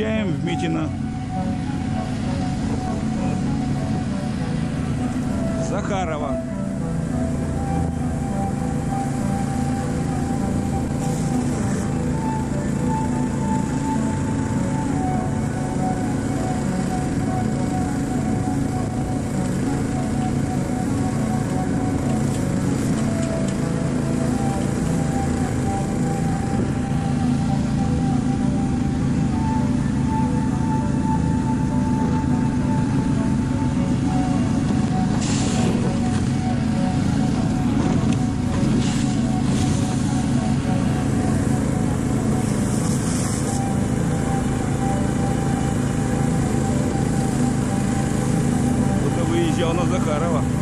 Въезжаем в Митино. Захарова. Кто-то выезжал на Захарова.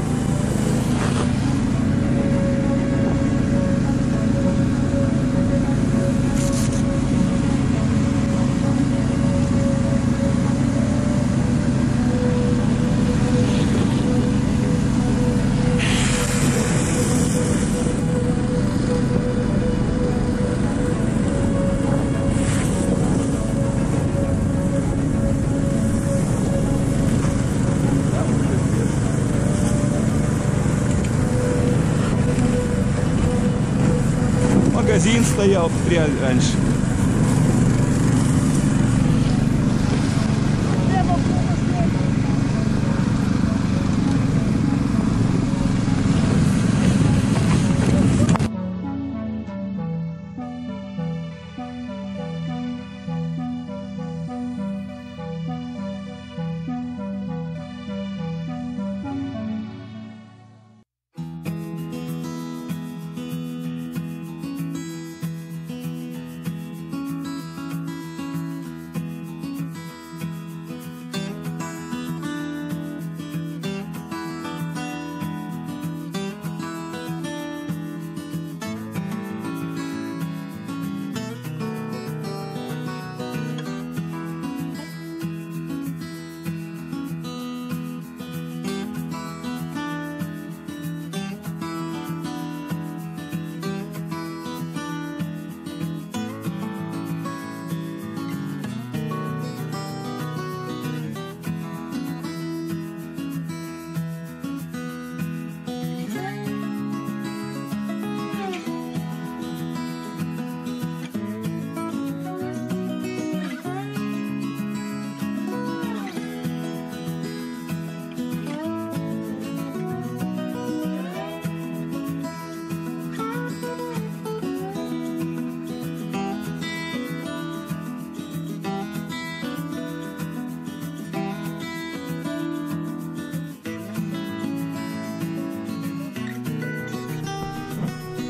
Магазин стоял раньше.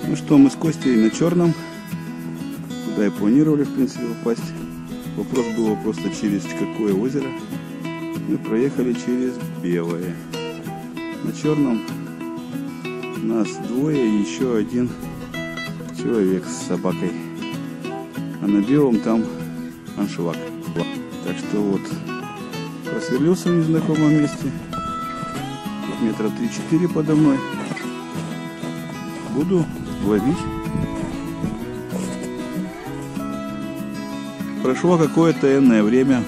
Ну что, мы с Костей на черном. Куда и планировали, в принципе, попасть. Вопрос был просто через какое озеро. Мы проехали через белое. На черном нас двое и еще один человек с собакой. А на белом там аншелак. Так что вот, просверлился в незнакомом месте. Метра 3-4 подо мной. Буду ловить. Прошло какое-то энное время.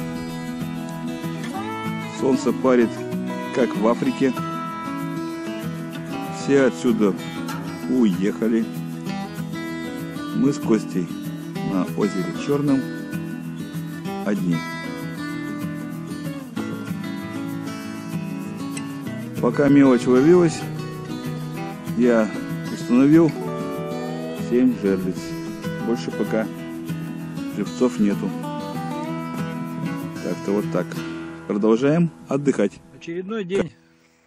Солнце парит, как в Африке. Все отсюда уехали. Мы с Костей на озере Черном одни. Пока мелочь ловилась, я установил 7 жерлиц. Больше пока живцов нету. Как-то вот так. Продолжаем отдыхать. Очередной день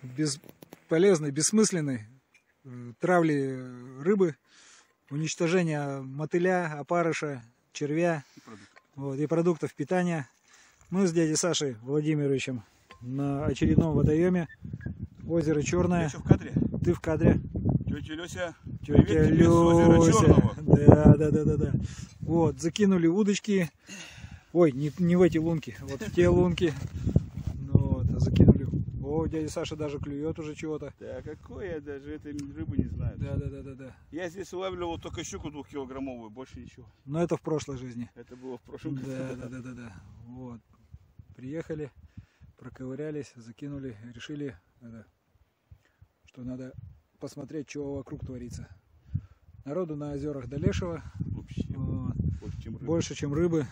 бесполезный, бессмысленный э, травли рыбы, уничтожения мотыля, опарыша, червя вот, и продуктов питания. Мы с дядей Сашей Владимировичем на очередном водоеме. Озеро Черное. в кадре? Ты в кадре. Тетя Люся, Тетя Люся. Да, да, да, да, да. Вот, закинули удочки. Ой, не, не в эти лунки, вот в те лунки. Ну вот, закинули. О, дядя Саша даже клюет уже чего-то. Да какой я даже этой рыбы не знаю. Да, да, да, да, да. Я здесь улавливал только щуку двухкилограммовую, больше ничего. Но это в прошлой жизни. Это было в прошлом году. Да, да, да, да, да. Вот. Приехали, проковырялись, закинули, решили, это, что надо посмотреть, что вокруг творится. Народу на озерах Долешева Вообще, вот, больше, чем рыба. больше, чем рыбы.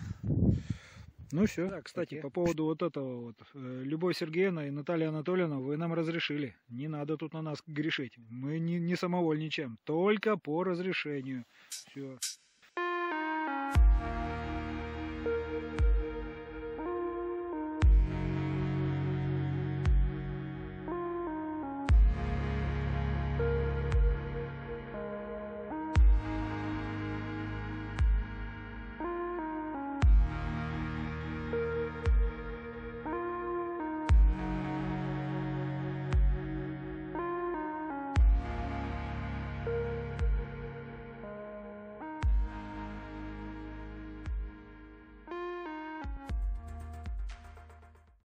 Ну все. Да, кстати, по поводу вот этого вот. э, Любовь Сергеевна и Наталья Анатольевна, вы нам разрешили. Не надо тут на нас грешить. Мы не, не самовольничаем. Только по разрешению. Все.